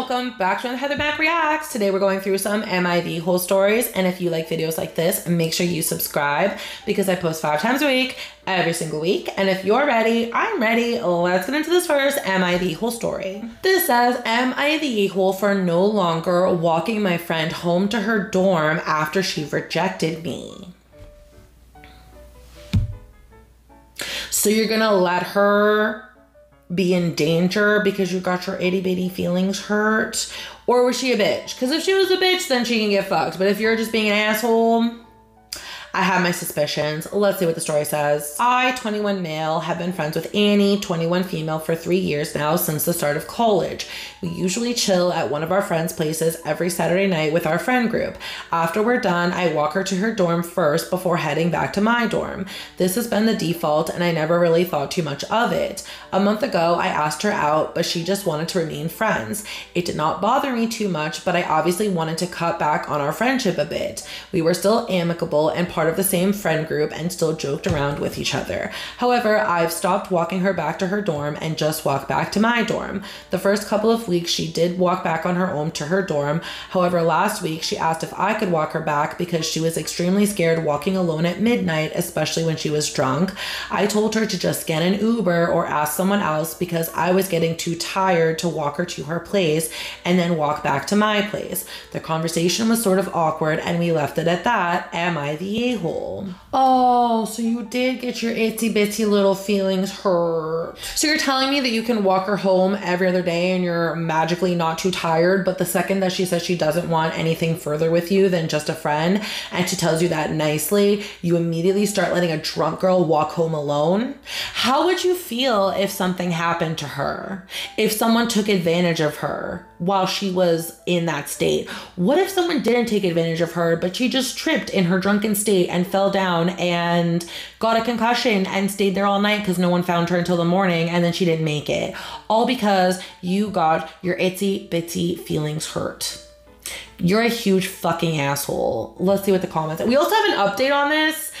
welcome back to the Heather Mac Reacts. Today we're going through some MIV hole stories, and if you like videos like this, make sure you subscribe because I post five times a week, every single week. And if you're ready, I'm ready. Let's get into this first MIV hole story. This says, Am I the hole for no longer walking my friend home to her dorm after she rejected me? So you're gonna let her be in danger because you got your itty bitty feelings hurt? Or was she a bitch? Because if she was a bitch, then she can get fucked. But if you're just being an asshole, I have my suspicions. Let's see what the story says. I, 21 male, have been friends with Annie, 21 female, for three years now since the start of college. We usually chill at one of our friends' places every Saturday night with our friend group. After we're done, I walk her to her dorm first before heading back to my dorm. This has been the default, and I never really thought too much of it. A month ago, I asked her out, but she just wanted to remain friends. It did not bother me too much, but I obviously wanted to cut back on our friendship a bit. We were still amicable and part of the same friend group and still joked around with each other. However, I've stopped walking her back to her dorm and just walk back to my dorm. The first couple of weeks, she did walk back on her own to her dorm. However, last week, she asked if I could walk her back because she was extremely scared walking alone at midnight, especially when she was drunk. I told her to just get an Uber or ask someone else because I was getting too tired to walk her to her place and then walk back to my place. The conversation was sort of awkward and we left it at that. Am I the hole? Oh, so you did get your itsy bitsy little feelings hurt. So you're telling me that you can walk her home every other day and you're magically not too tired, but the second that she says she doesn't want anything further with you than just a friend, and she tells you that nicely, you immediately start letting a drunk girl walk home alone? How would you feel if something happened to her? If someone took advantage of her while she was in that state? What if someone didn't take advantage of her, but she just tripped in her drunken state and fell down and got a concussion and stayed there all night because no one found her until the morning and then she didn't make it? All because you got your itsy bitsy feelings hurt. You're a huge fucking asshole. Let's see what the comments. We also have an update on this.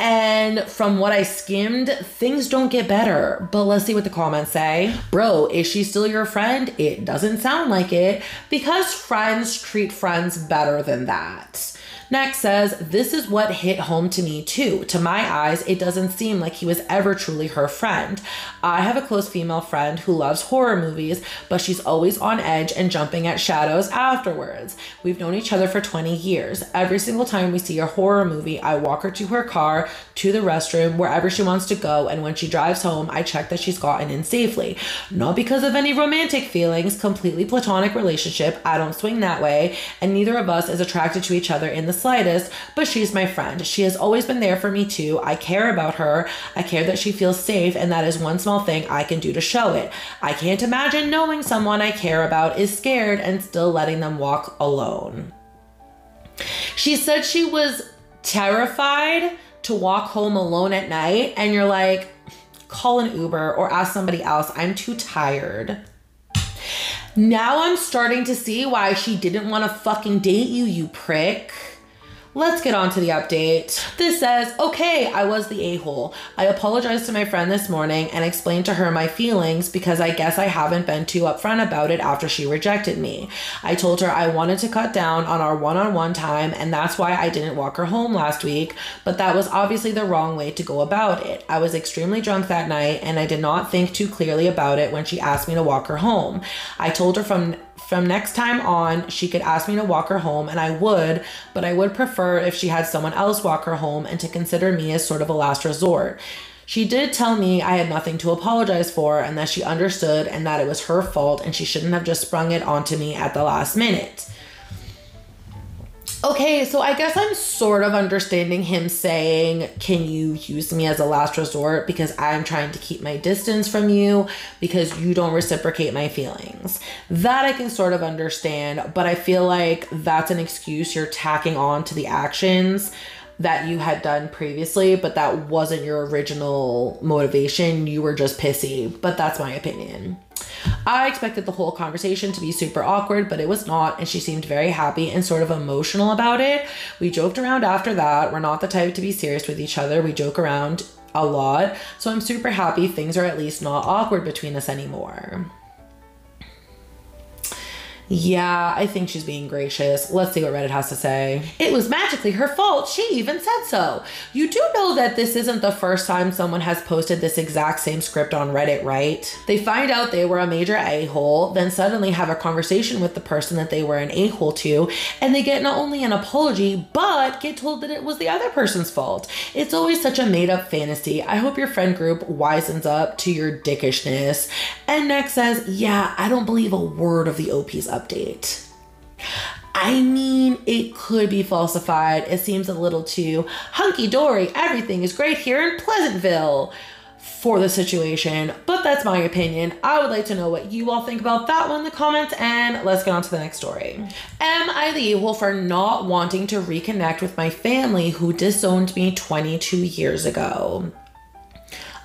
And from what I skimmed, things don't get better. But let's see what the comments say. Bro, is she still your friend? It doesn't sound like it because friends treat friends better than that. Next says, This is what hit home to me too. To my eyes, it doesn't seem like he was ever truly her friend. I have a close female friend who loves horror movies, but she's always on edge and jumping at shadows afterwards. We've known each other for 20 years. Every single time we see a horror movie, I walk her to her car, to the restroom, wherever she wants to go, and when she drives home, I check that she's gotten in safely. Not because of any romantic feelings, completely platonic relationship. I don't swing that way, and neither of us is attracted to each other in the slightest, but she's my friend. She has always been there for me too. I care about her. I care that she feels safe, and that is one small thing I can do to show it. I can't imagine knowing someone I care about is scared and still letting them walk alone. She said she was terrified to walk home alone at night, and you're like, call an Uber or ask somebody else. I'm too tired. Now I'm starting to see why she didn't want to fucking date you, you prick. Let's get on to the update. This says, okay, I was the a hole. I apologized to my friend this morning and explained to her my feelings because I guess I haven't been too upfront about it after she rejected me. I told her I wanted to cut down on our one on one time and that's why I didn't walk her home last week, but that was obviously the wrong way to go about it. I was extremely drunk that night and I did not think too clearly about it when she asked me to walk her home. I told her from from next time on, she could ask me to walk her home, and I would, but I would prefer if she had someone else walk her home and to consider me as sort of a last resort. She did tell me I had nothing to apologize for and that she understood and that it was her fault and she shouldn't have just sprung it onto me at the last minute. Okay, so I guess I'm sort of understanding him saying, Can you use me as a last resort because I'm trying to keep my distance from you because you don't reciprocate my feelings? That I can sort of understand, but I feel like that's an excuse you're tacking on to the actions that you had done previously, but that wasn't your original motivation. You were just pissy, but that's my opinion. I expected the whole conversation to be super awkward, but it was not, and she seemed very happy and sort of emotional about it. We joked around after that. We're not the type to be serious with each other. We joke around a lot, so I'm super happy things are at least not awkward between us anymore. Yeah, I think she's being gracious. Let's see what Reddit has to say. It was magically her fault. She even said so. You do know that this isn't the first time someone has posted this exact same script on Reddit, right? They find out they were a major a hole, then suddenly have a conversation with the person that they were an a hole to, and they get not only an apology, but get told that it was the other person's fault. It's always such a made up fantasy. I hope your friend group wisens up to your dickishness. And next says, Yeah, I don't believe a word of the OP's update. I mean, it could be falsified. It seems a little too hunky dory. Everything is great here in Pleasantville for the situation, but that's my opinion. I would like to know what you all think about that one in the comments, and let's get on to the next story. Am I the evil for not wanting to reconnect with my family who disowned me 22 years ago?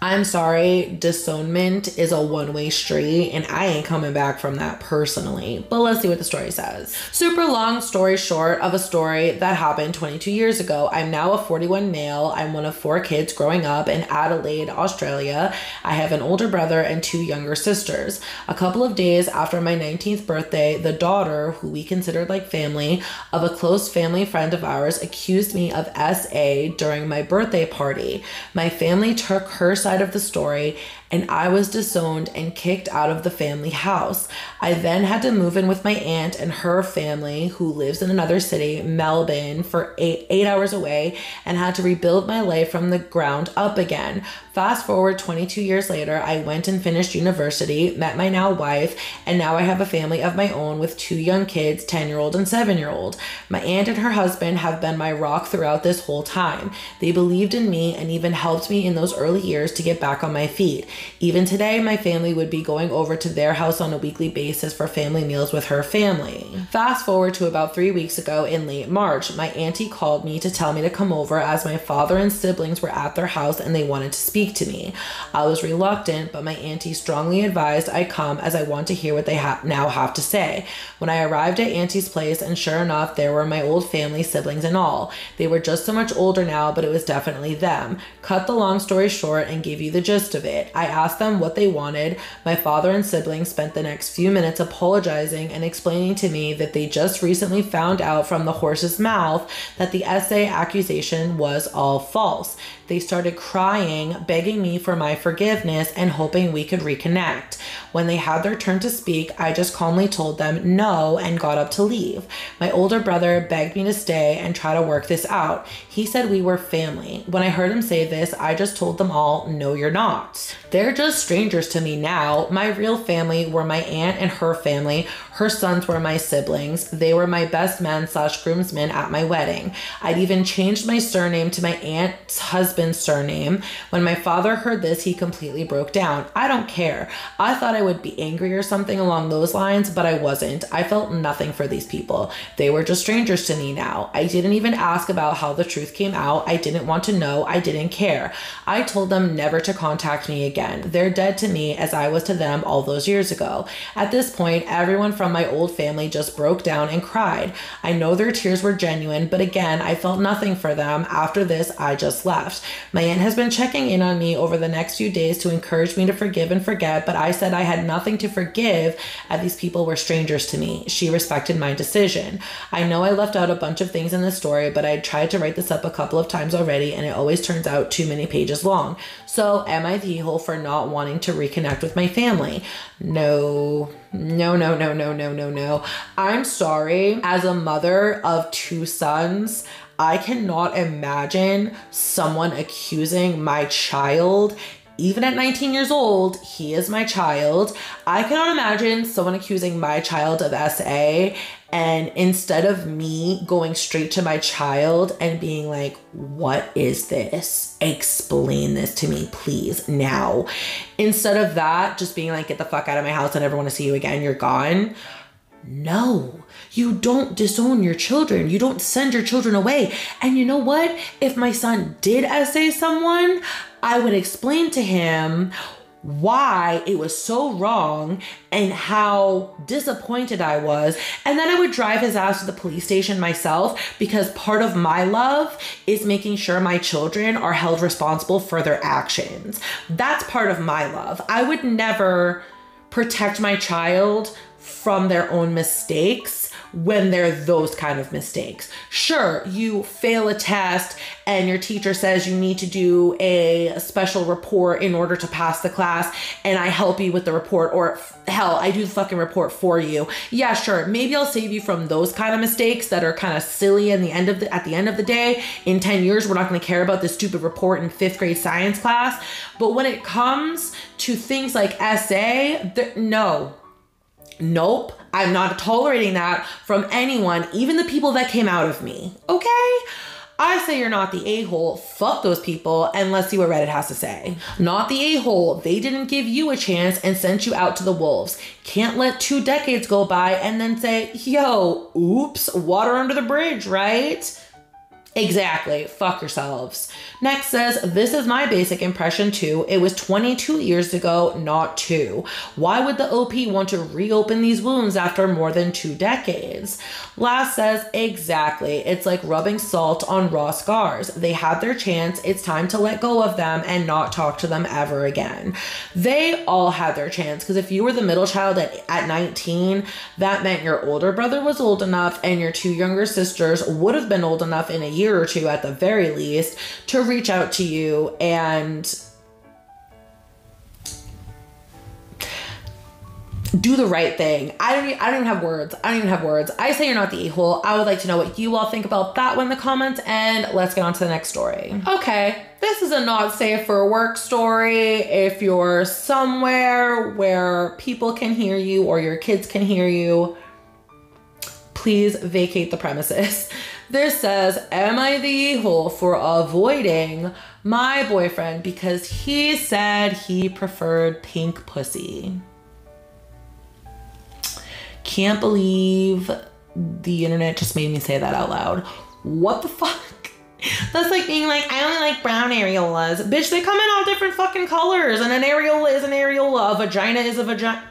I'm sorry, disownment is a one way street, and I ain't coming back from that personally. But let's see what the story says. Super long story short of a story that happened 22 years ago. I'm now a 41 male. I'm one of four kids growing up in Adelaide, Australia. I have an older brother and two younger sisters. A couple of days after my 19th birthday, the daughter, who we considered like family, of a close family friend of ours accused me of SA during my birthday party. My family took her side of the story and I was disowned and kicked out of the family house. I then had to move in with my aunt and her family, who lives in another city, Melbourne, for eight, eight hours away, and had to rebuild my life from the ground up again. Fast forward 22 years later, I went and finished university, met my now wife, and now I have a family of my own with two young kids 10 year old and 7 year old. My aunt and her husband have been my rock throughout this whole time. They believed in me and even helped me in those early years to get back on my feet. Even today, my family would be going over to their house on a weekly basis for family meals with her family. Fast forward to about three weeks ago in late March, my auntie called me to tell me to come over as my father and siblings were at their house and they wanted to speak to me. I was reluctant, but my auntie strongly advised I come as I want to hear what they ha- now have to say. When I arrived at auntie's place, and sure enough, there were my old family, siblings, and all. They were just so much older now, but it was definitely them. Cut the long story short and give you the gist of it. I asked them what they wanted. My father and siblings spent the next few minutes apologizing and explaining to me that they just recently found out from the horse's mouth that the SA accusation was all false. They started crying, begging me for my forgiveness and hoping we could reconnect. When they had their turn to speak, I just calmly told them no and got up to leave. My older brother begged me to stay and try to work this out. He said we were family. When I heard him say this, I just told them all, no, you're not. They're just strangers to me now. My real family were my aunt and her family. Her sons were my siblings. They were my best men slash groomsmen at my wedding. I'd even changed my surname to my aunt's husband's surname. When my father heard this, he completely broke down. I don't care. I thought I would be angry or something along those lines, but I wasn't. I felt nothing for these people. They were just strangers to me now. I didn't even ask about how the truth came out. I didn't want to know. I didn't care. I told them never to contact me again. They're dead to me as I was to them all those years ago. At this point, everyone from my old family just broke down and cried. I know their tears were genuine, but again, I felt nothing for them. After this, I just left. My aunt has been checking in on me over the next few days to encourage me to forgive and forget, but I said I had nothing to forgive as these people were strangers to me. She respected my decision. I know I left out a bunch of things in the story, but I tried to write this up a couple of times already, and it always turns out too many pages long. So, am I the hole for not wanting to reconnect with my family? No, no, no, no, no, no, no, no. I'm sorry. As a mother of two sons, I cannot imagine someone accusing my child even at 19 years old, he is my child. I cannot imagine someone accusing my child of SA and instead of me going straight to my child and being like, What is this? Explain this to me, please, now. Instead of that, just being like, Get the fuck out of my house. I never want to see you again. You're gone. No, you don't disown your children. You don't send your children away. And you know what? If my son did SA someone, I would explain to him why it was so wrong and how disappointed I was. And then I would drive his ass to the police station myself because part of my love is making sure my children are held responsible for their actions. That's part of my love. I would never protect my child from their own mistakes when they're those kind of mistakes. Sure, you fail a test and your teacher says you need to do a special report in order to pass the class and I help you with the report or hell, I do the fucking report for you. Yeah, sure. Maybe I'll save you from those kind of mistakes that are kind of silly in the end of the at the end of the day. In 10 years, we're not going to care about this stupid report in 5th grade science class. But when it comes to things like SA, no. Nope. I'm not tolerating that from anyone, even the people that came out of me. Okay? I say you're not the a hole. Fuck those people and let's see what Reddit has to say. Not the a hole. They didn't give you a chance and sent you out to the wolves. Can't let two decades go by and then say, yo, oops, water under the bridge, right? Exactly. Fuck yourselves. Next says, This is my basic impression too. It was 22 years ago, not two. Why would the OP want to reopen these wounds after more than two decades? Last says, Exactly. It's like rubbing salt on raw scars. They had their chance. It's time to let go of them and not talk to them ever again. They all had their chance because if you were the middle child at, at 19, that meant your older brother was old enough and your two younger sisters would have been old enough in a year or two at the very least to reach out to you and do the right thing. I don't. I don't even have words. I don't even have words. I say you're not the a-hole. I would like to know what you all think about that one in the comments, and let's get on to the next story. Okay, this is a not safe for work story. If you're somewhere where people can hear you or your kids can hear you, please vacate the premises. This says, Am I the hole for avoiding my boyfriend because he said he preferred pink pussy? Can't believe the internet just made me say that out loud. What the fuck? That's like being like, I only like brown areolas. Bitch, they come in all different fucking colors, and an areola is an areola, a vagina is a vagina.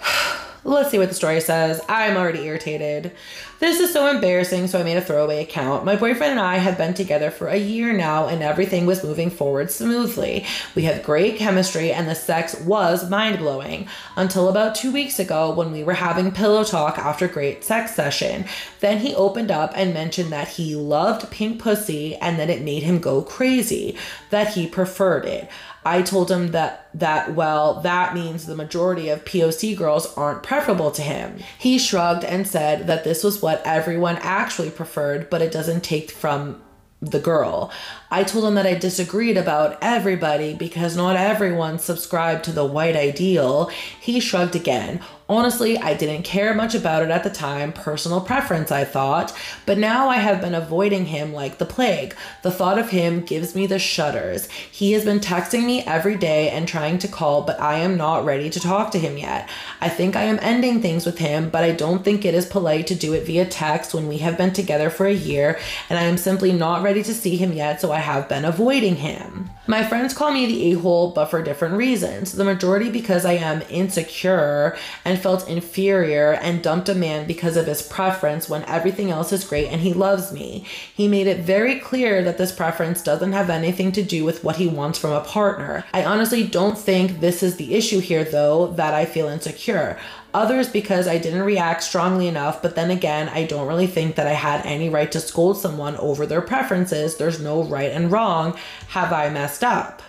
Let's see what the story says. I'm already irritated. This is so embarrassing, so I made a throwaway account. My boyfriend and I have been together for a year now, and everything was moving forward smoothly. We had great chemistry, and the sex was mind blowing until about two weeks ago when we were having pillow talk after great sex session. Then he opened up and mentioned that he loved pink pussy and that it made him go crazy, that he preferred it. I told him that that well, that means the majority of POC girls aren't preferable to him. He shrugged and said that this was what everyone actually preferred, but it doesn't take from the girl. I told him that I disagreed about everybody because not everyone subscribed to the white ideal. He shrugged again. Honestly, I didn't care much about it at the time, personal preference, I thought, but now I have been avoiding him like the plague. The thought of him gives me the shudders. He has been texting me every day and trying to call, but I am not ready to talk to him yet. I think I am ending things with him, but I don't think it is polite to do it via text when we have been together for a year, and I am simply not ready to see him yet, so I have been avoiding him. My friends call me the a hole, but for different reasons. The majority because I am insecure and felt inferior and dumped a man because of his preference when everything else is great and he loves me. He made it very clear that this preference doesn't have anything to do with what he wants from a partner. I honestly don't think this is the issue here, though, that I feel insecure. Others because I didn't react strongly enough, but then again, I don't really think that I had any right to scold someone over their preferences. There's no right and wrong. Have I messed up?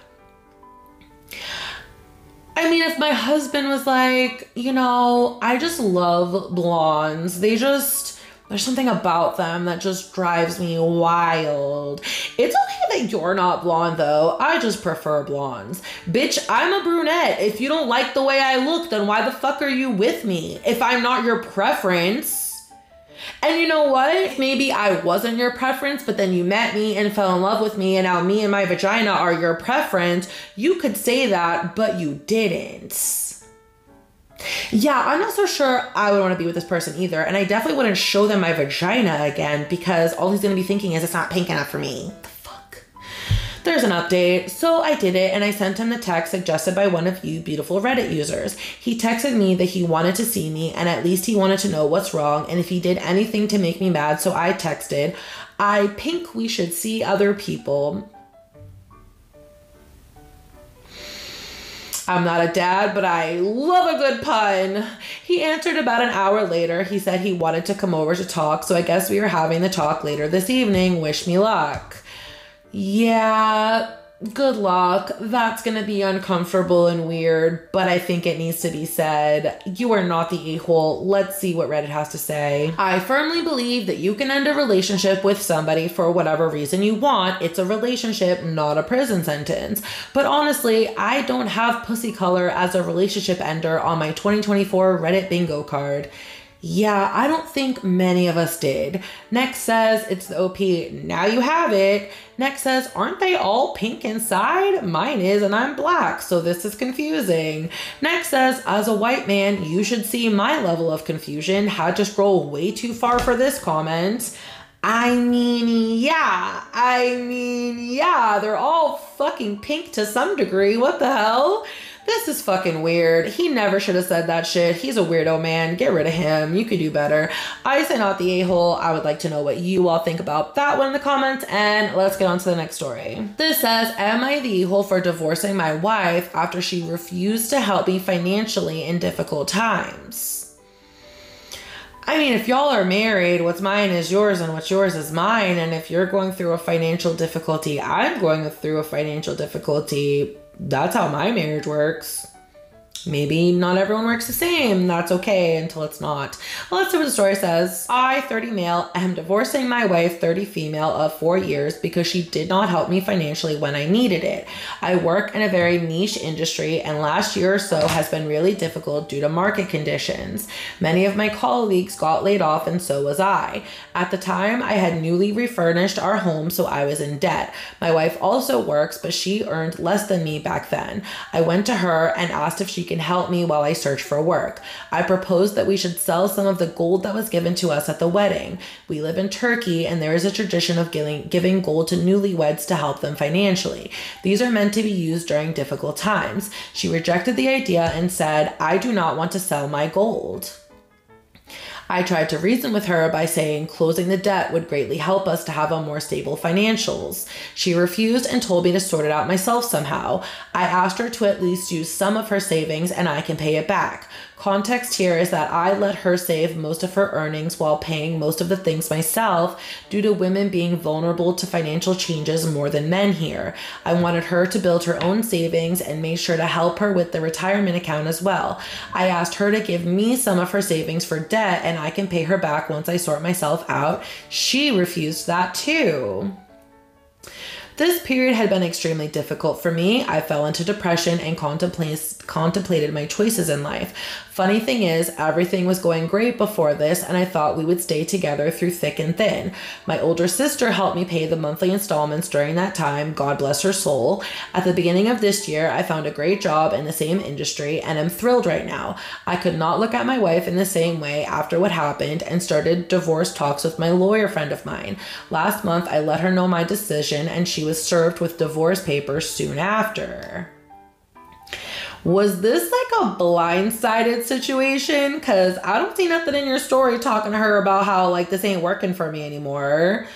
I mean, if my husband was like, you know, I just love blondes, they just, there's something about them that just drives me wild. It's okay that you're not blonde though. I just prefer blondes. Bitch, I'm a brunette. If you don't like the way I look, then why the fuck are you with me? If I'm not your preference. And you know what? Maybe I wasn't your preference, but then you met me and fell in love with me, and now me and my vagina are your preference. You could say that, but you didn't. Yeah, I'm not so sure I would want to be with this person either. And I definitely wouldn't show them my vagina again because all he's going to be thinking is it's not pink enough for me. There's an update. So I did it and I sent him the text suggested by one of you beautiful Reddit users. He texted me that he wanted to see me and at least he wanted to know what's wrong and if he did anything to make me mad. So I texted, I think we should see other people. I'm not a dad, but I love a good pun. He answered about an hour later. He said he wanted to come over to talk, so I guess we are having the talk later this evening. Wish me luck. Yeah, good luck. That's going to be uncomfortable and weird, but I think it needs to be said. You are not the a hole. Let's see what Reddit has to say. I firmly believe that you can end a relationship with somebody for whatever reason you want. It's a relationship, not a prison sentence. But honestly, I don't have pussy color as a relationship ender on my 2024 Reddit bingo card. Yeah, I don't think many of us did. Next says it's the OP. Now you have it. Next says, aren't they all pink inside? Mine is, and I'm black, so this is confusing. Next says, as a white man, you should see my level of confusion. Had to scroll way too far for this comment. I mean, yeah. I mean, yeah. They're all fucking pink to some degree. What the hell? This is fucking weird. He never should have said that shit. He's a weirdo man. Get rid of him. You could do better. I say not the a hole. I would like to know what you all think about that one in the comments. And let's get on to the next story. This says, Am I the a hole for divorcing my wife after she refused to help me financially in difficult times? I mean, if y'all are married, what's mine is yours and what's yours is mine. And if you're going through a financial difficulty, I'm going through a financial difficulty that's how my marriage works. Maybe not everyone works the same. That's okay until it's not. Well, let's see what the story says. I, 30 male, am divorcing my wife, 30 female, of four years because she did not help me financially when I needed it. I work in a very niche industry, and last year or so has been really difficult due to market conditions. Many of my colleagues got laid off, and so was I. At the time, I had newly refurnished our home, so I was in debt. My wife also works, but she earned less than me back then. I went to her and asked if she could can help me while I search for work. I proposed that we should sell some of the gold that was given to us at the wedding. We live in Turkey and there is a tradition of giving, giving gold to newlyweds to help them financially. These are meant to be used during difficult times. She rejected the idea and said, I do not want to sell my gold. I tried to reason with her by saying closing the debt would greatly help us to have a more stable financials. She refused and told me to sort it out myself somehow. I asked her to at least use some of her savings and I can pay it back. Context here is that I let her save most of her earnings while paying most of the things myself due to women being vulnerable to financial changes more than men here. I wanted her to build her own savings and made sure to help her with the retirement account as well. I asked her to give me some of her savings for debt and I can pay her back once I sort myself out. She refused that too. This period had been extremely difficult for me. I fell into depression and contemplated my choices in life. Funny thing is, everything was going great before this, and I thought we would stay together through thick and thin. My older sister helped me pay the monthly installments during that time, God bless her soul. At the beginning of this year, I found a great job in the same industry and am thrilled right now. I could not look at my wife in the same way after what happened and started divorce talks with my lawyer friend of mine. Last month, I let her know my decision, and she was served with divorce papers soon after. Was this like a blindsided situation? Because I don't see nothing in your story talking to her about how like this ain't working for me anymore.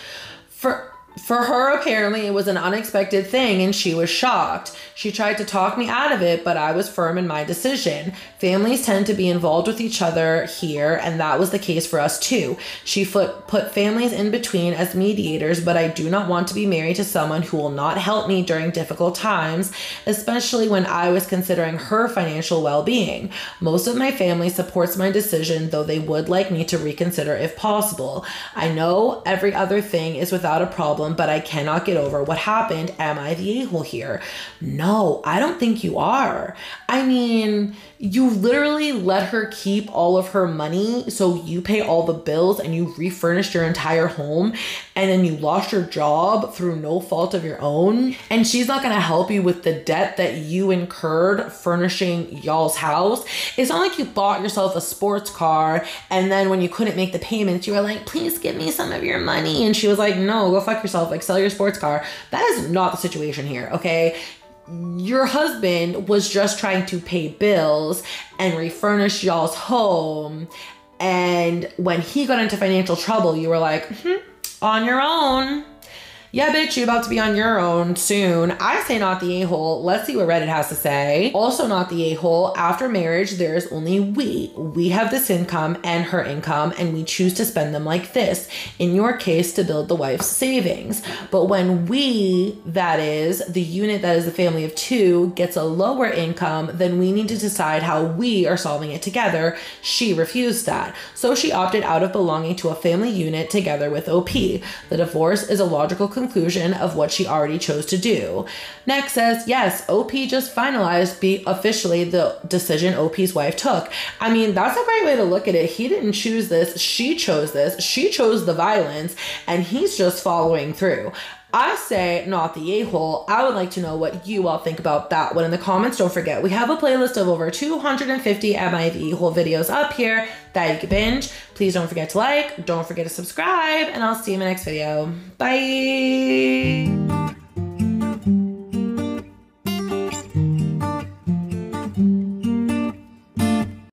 For for her, apparently, it was an unexpected thing and she was shocked. She tried to talk me out of it, but I was firm in my decision. Families tend to be involved with each other here, and that was the case for us too. She put, families in between as mediators, but I do not want to be married to someone who will not help me during difficult times, especially when I was considering her financial well being. Most of my family supports my decision, though they would like me to reconsider if possible. I know every other thing is without a problem problem, but I cannot get over what happened. Am I the a hole here? No, I don't think you are. I mean, you literally let her keep all of her money so you pay all the bills and you refurnished your entire home and then you lost your job through no fault of your own. And she's not going to help you with the debt that you incurred furnishing y'all's house. It's not like you bought yourself a sports car and then when you couldn't make the payments you were like please give me some of your money. And she was like no go fuck yourself like sell your sports car. That is not the situation here okay your husband was just trying to pay bills and refurnish y'all's home. And when he got into financial trouble, you were like, hmm, on your own. Yeah, bitch, you about to be on your own soon. I say not the a hole. Let's see what Reddit has to say. Also, not the a hole. After marriage, there is only we. We have this income and her income, and we choose to spend them like this. In your case, to build the wife's savings. But when we, that is, the unit that is the family of two, gets a lower income, then we need to decide how we are solving it together. She refused that. So she opted out of belonging to a family unit together with OP. The divorce is a logical conclusion of what she already chose to do. Next says, yes, OP just finalized be officially the decision OP's wife took. I mean, that's a great way to look at it. He didn't choose this, she chose this, she chose the violence, and he's just following through. I say not the a hole. I would like to know what you all think about that one in the comments. Don't forget, we have a playlist of over 250 MIV hole videos up here that you can binge. Please don't forget to like, don't forget to subscribe, and I'll see you in my next video. Bye.